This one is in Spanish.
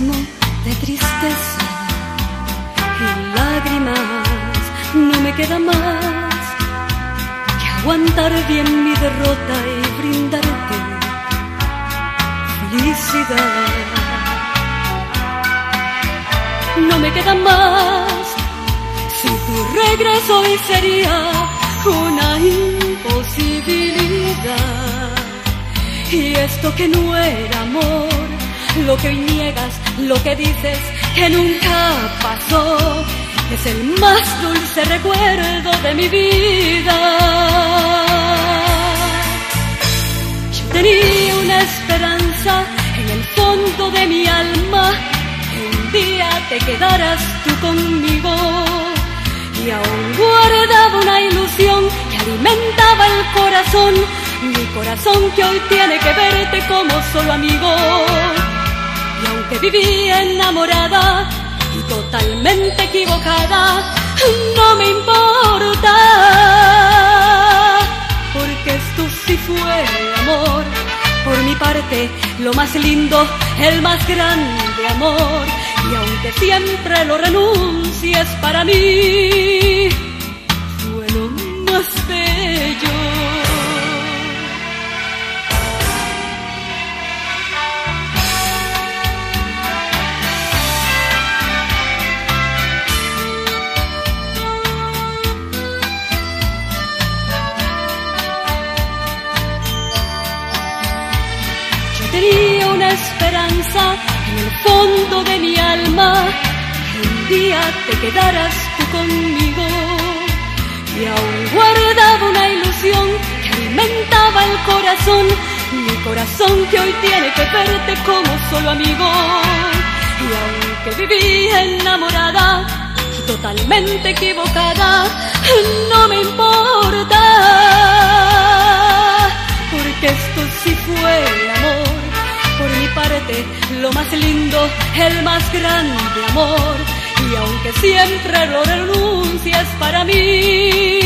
de tristeza y lágrimas, no me queda más que aguantar bien mi derrota y brindarte felicidad. No me queda más si tu regreso hoy sería una imposibilidad. Y esto que no era amor lo que hoy niegas, lo que dices que nunca pasó, es el más dulce recuerdo de mi vida. Yo tenía una esperanza en el fondo de mi alma, que un día te quedaras tú conmigo. Y aún guardaba una ilusión que alimentaba el corazón, mi corazón que hoy tiene que verte como solo amigo. Aunque viví enamorada, y totalmente equivocada, no me importa, porque esto sí fue amor. Por mi parte, lo más lindo, el más grande amor, y aunque siempre lo renuncies para mí, esperanza en el fondo de mi alma un día te quedaras tú conmigo. Y aún guardaba una ilusión que alimentaba el corazón mi corazón que hoy tiene que verte como solo amigo. Y aunque viví enamorada y totalmente equivocada no lo más lindo, el más grande amor. Y aunque siempre lo renuncies para mí,